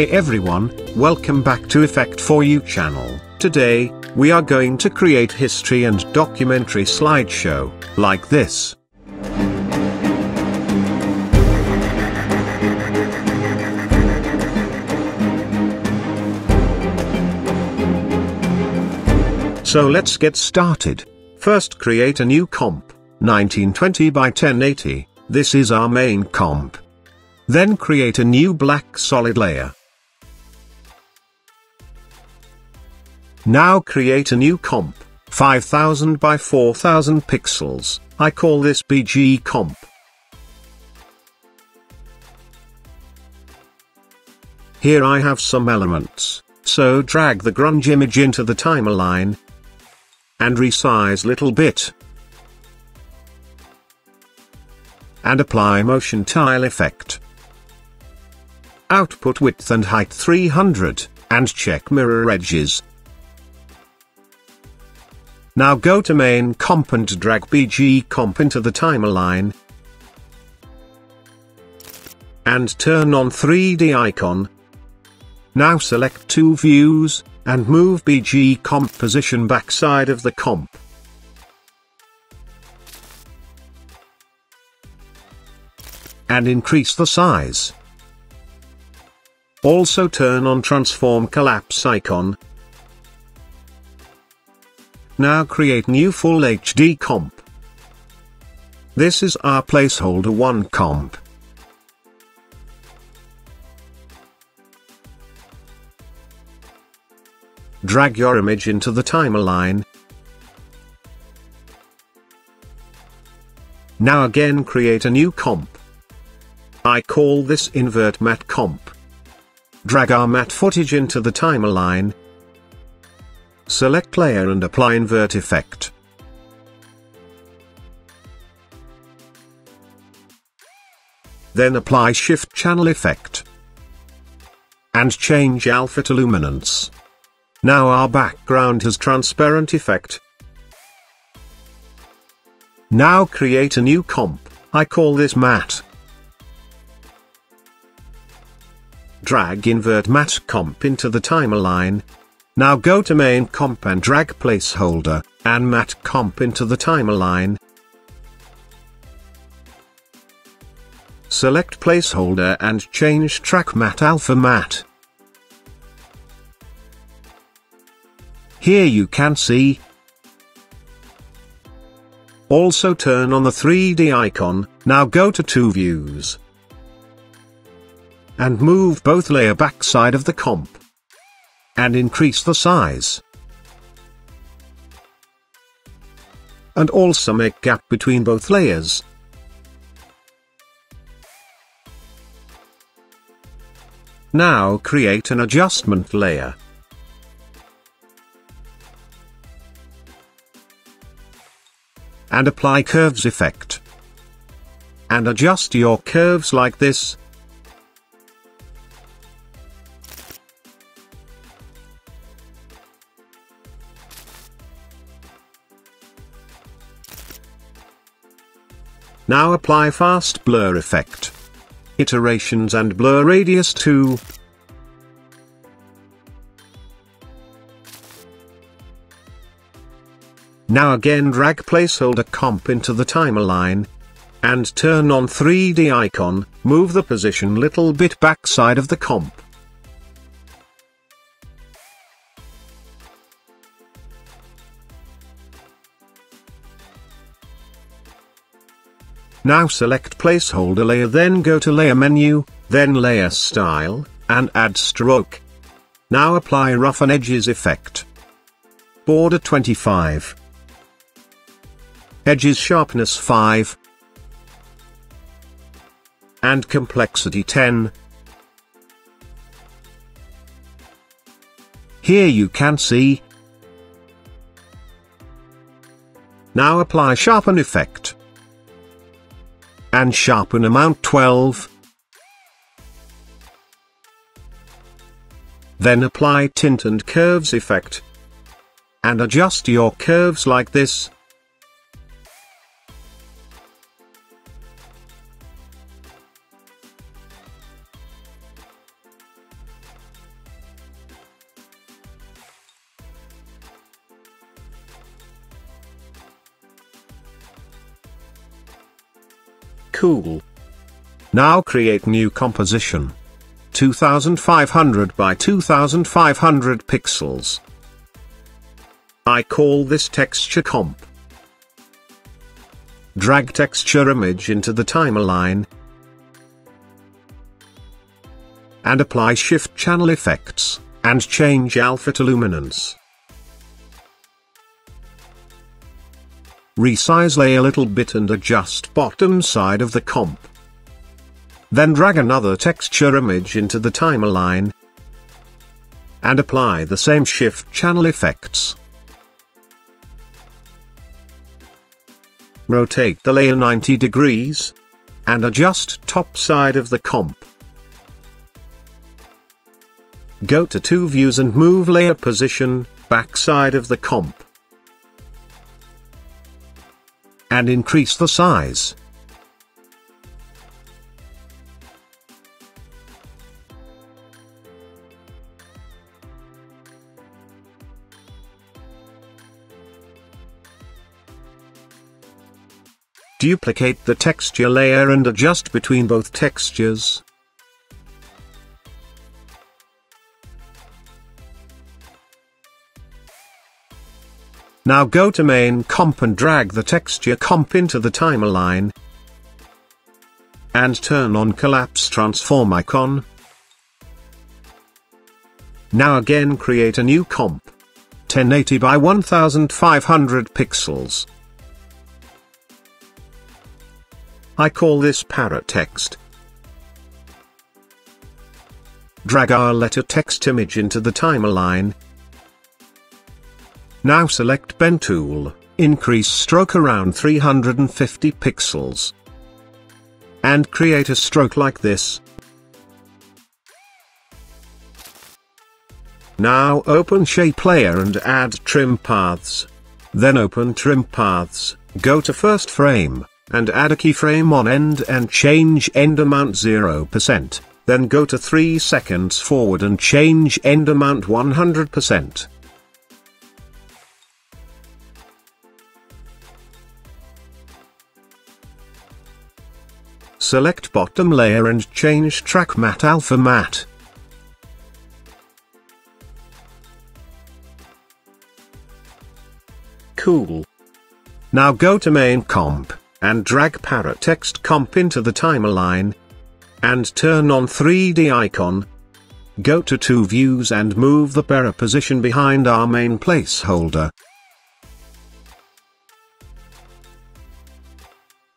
Hey everyone, welcome back to Effect for You channel. Today, we are going to create history and documentary slideshow, like this. So let's get started. First create a new comp, 1920 by 1080, this is our main comp. Then create a new black solid layer. Now create a new comp, 5000 by 4000 pixels, I call this BG comp. Here I have some elements, so drag the grunge image into the timeline, and resize little bit. And apply motion tile effect. Output width and height 300, and check mirror edges. Now go to main comp and drag BG comp into the timeline. And turn on 3D icon. Now select two views, and move BG comp position backside of the comp. And increase the size. Also turn on transform collapse icon. Now create new full HD comp. This is our placeholder 1 comp. Drag your image into the timeline. Now again create a new comp. I call this invert matte comp. Drag our matte footage into the timeline. Select layer and apply invert effect. Then apply shift channel effect. And change alpha to luminance. Now our background has transparent effect. Now create a new comp, I call this matte. Drag invert matte comp into the timeline. Now go to main comp and drag placeholder, and matte comp into the timeline. Select placeholder and change track matte alpha matte. Here you can see. Also turn on the 3D icon, now go to two views. And move both layer backside of the comp. And increase the size. And also make gap between both layers. Now create an adjustment layer. and apply curves effect. And adjust your curves like this. Now apply fast blur effect. Iterations and blur radius too. Now again drag placeholder comp into the timeline. And turn on 3D icon, move the position little bit backside of the comp. Now select placeholder layer then go to layer menu, then layer style, and add stroke. Now apply roughen edges effect. Border 25. Edges sharpness 5. And complexity 10. Here you can see. Now apply sharpen effect. And sharpen amount 12. Then apply tint and curves effect. And adjust your curves like this. Cool. Now create new composition. 2500 by 2500 pixels. I call this texture comp. Drag texture image into the timeline. And apply shift channel effects, and change alpha to luminance. Resize layer a little bit and adjust bottom side of the comp. Then drag another texture image into the timeline. And apply the same shift channel effects. Rotate the layer 90 degrees. And adjust top side of the comp. Go to 2 views and move layer position, back side of the comp. And increase the size. Duplicate the texture layer and adjust between both textures. Now go to main comp and drag the texture comp into the timeline. And turn on collapse transform icon. Now again create a new comp. 1080 by 1500 pixels. I call this paratext. Drag our letter text image into the timeline. Now select pen tool, increase stroke around 350 pixels. And create a stroke like this. Now open shape layer and add trim paths. Then open trim paths, go to first frame and add a keyframe on end and change end amount 0%, then go to 3 seconds forward and change end amount 100%. Select bottom layer and change track matte alpha matte. Cool. Now go to main comp and drag paratext comp into the timeline. And turn on 3D icon. Go to 2 views and move the para position behind our main placeholder.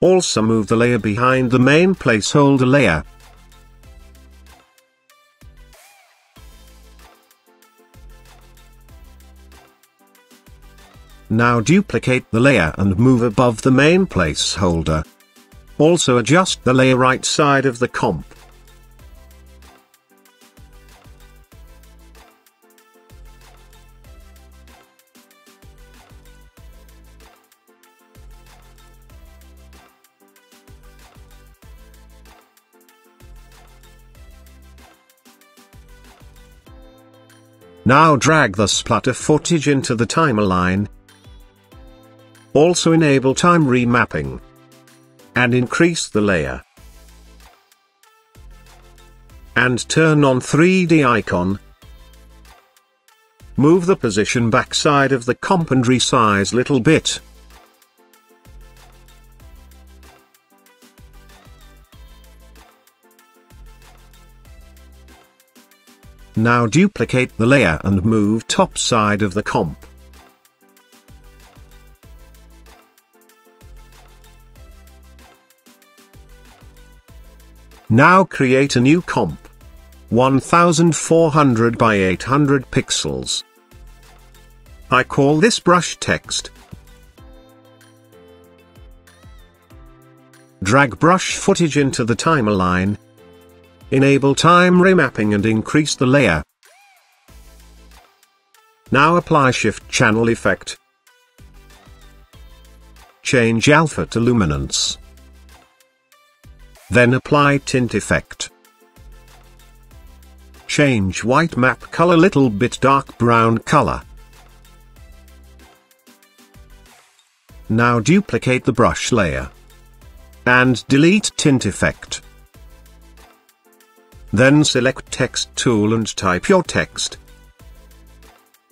Also move the layer behind the main placeholder layer. Now duplicate the layer and move above the main placeholder. Also adjust the layer right side of the comp. Now drag the splatter footage into the timeline, also enable time remapping. And increase the layer. And turn on 3D icon. Move the position backside of the comp and resize little bit. Now duplicate the layer and move top side of the comp. Now create a new comp. 1400 by 800 pixels. I call this brush text. Drag brush footage into the timeline. Enable time remapping and increase the layer. Now apply shift channel effect. Change alpha to luminance. Then apply tint effect. Change white map color little bit dark brown color. Now duplicate the brush layer. and delete tint effect. Then select text tool and type your text.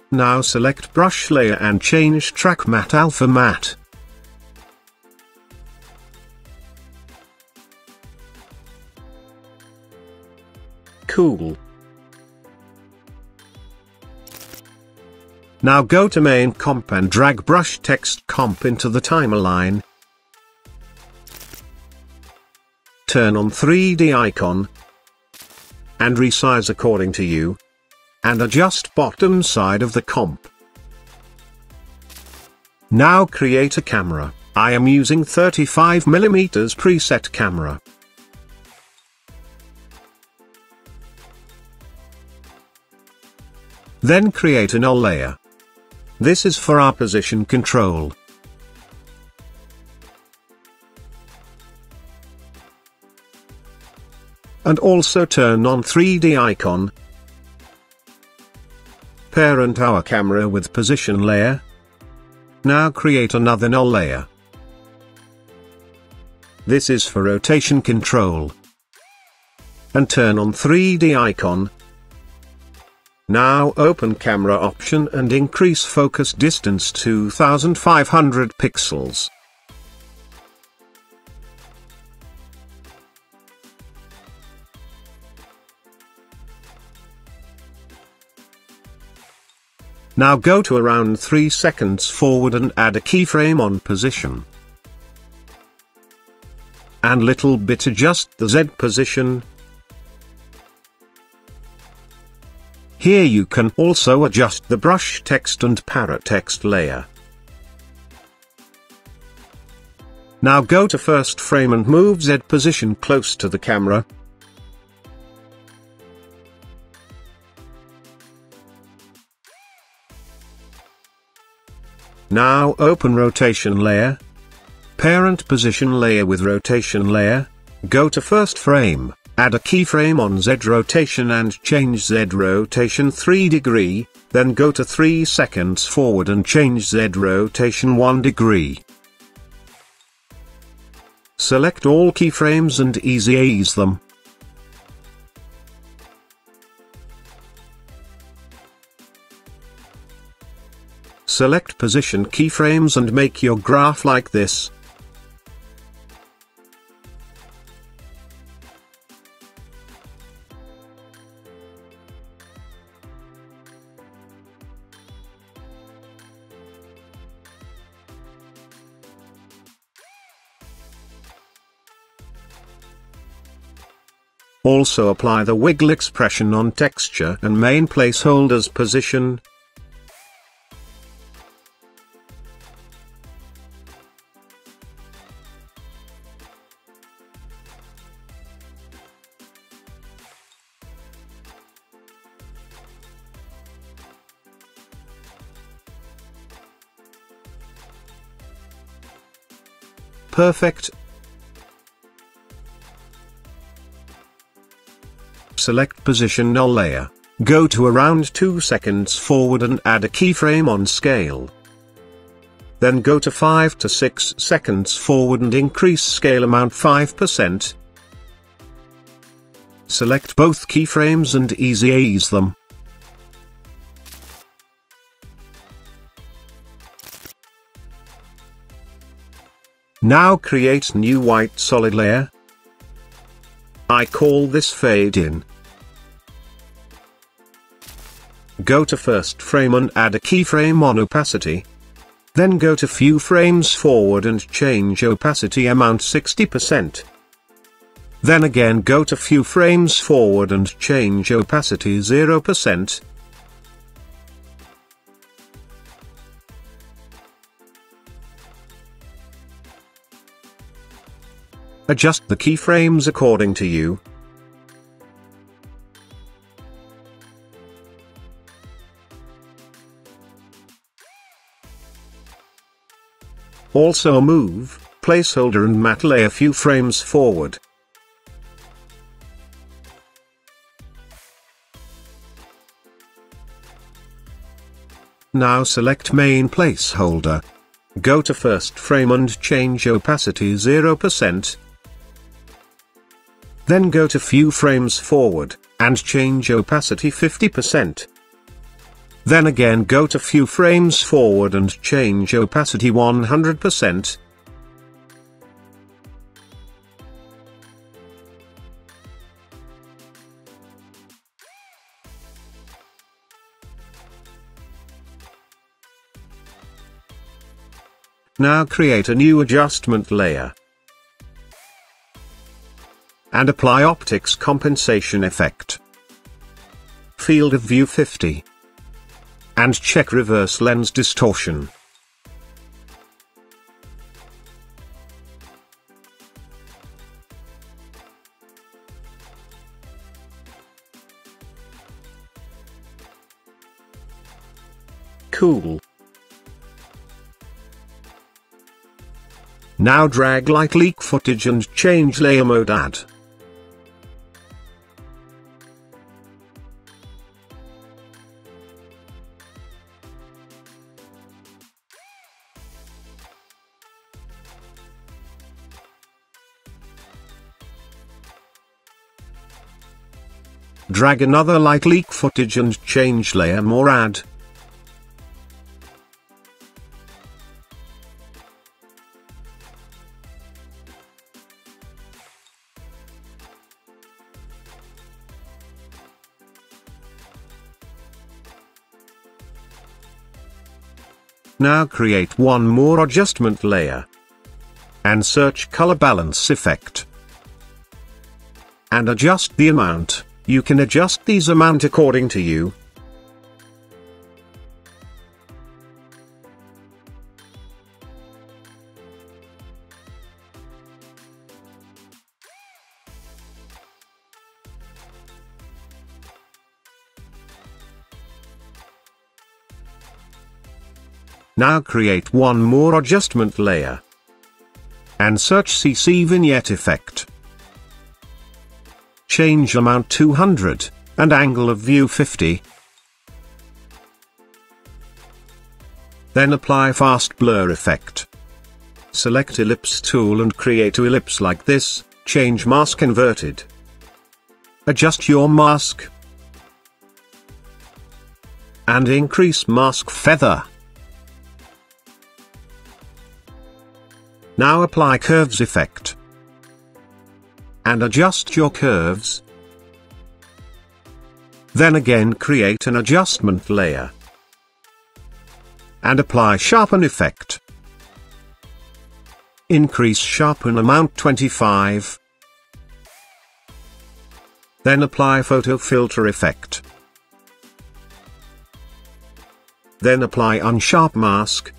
Now select brush layer and change track matte alpha matte. Cool. Now go to main comp and drag brush text comp into the timeline. Turn on 3D icon. And resize according to you. And adjust bottom side of the comp. Now create a camera. I am using 35mm preset camera. Then create a null layer. This is for our position control. And also turn on 3D icon. Parent our camera with position layer. Now create another null layer. This is for rotation control. And turn on 3D icon. Now open camera option and increase focus distance to 2500 pixels. Now go to around 3 seconds forward and add a keyframe on position. And little bit adjust the Z position, Here you can also adjust the brush text and paratext layer. Now go to first frame and move Z position close to the camera. Now open rotation layer. Parent position layer with rotation layer. Go to first frame. Add a keyframe on Z rotation and change Z rotation 3 degree, then go to 3 seconds forward and change Z rotation 1 degree. Select all keyframes and easy ease them. Select position keyframes and make your graph like this. Also apply the wiggle expression on texture and main placeholders position. Perfect select position null layer, go to around 2 seconds forward and add a keyframe on scale. Then go to 5 to 6 seconds forward and increase scale amount 5%. Select both keyframes and easy ease them. Now create new white solid layer. I call this fade in. Go to first frame and add a keyframe on opacity. Then go to few frames forward and change opacity amount 60%. Then again go to few frames forward and change opacity 0%. Adjust the keyframes according to you, Also move, placeholder and matte lay a few frames forward. Now select main placeholder. Go to first frame and change opacity 0%. Then go to few frames forward, and change opacity 50%. Then again go to few frames forward and change opacity 100%. Now create a new adjustment layer. And apply optics compensation effect. Field of view 50. And check reverse lens distortion. Cool. Now drag light leak footage and change layer mode add. Drag another light leak footage and change layer more add. Now create one more adjustment layer. And search color balance effect. And adjust the amount, you can adjust these amount according to you, Now create one more adjustment layer. And search CC Vignette Effect. Change amount 200, and angle of view 50. Then apply fast blur effect. Select ellipse tool and create a ellipse like this, change mask inverted. Adjust your mask. And increase mask feather. Now apply curves effect. And adjust your curves. Then again create an adjustment layer. And apply sharpen effect. Increase sharpen amount 25. Then apply photo filter effect. Then apply unsharp mask.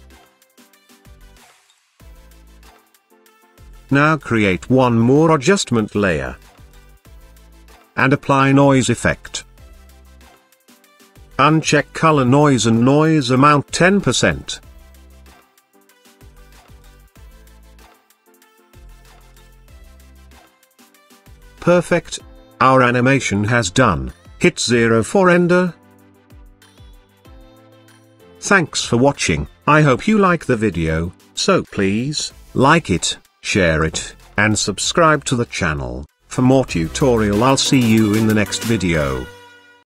Now create one more adjustment layer. And apply noise effect. Uncheck color noise and noise amount 10%. Perfect. Our animation has done. Hit 0 for render. Thanks for watching, I hope you like the video, so please, like it share it, and subscribe to the channel. For more tutorial I'll see you in the next video.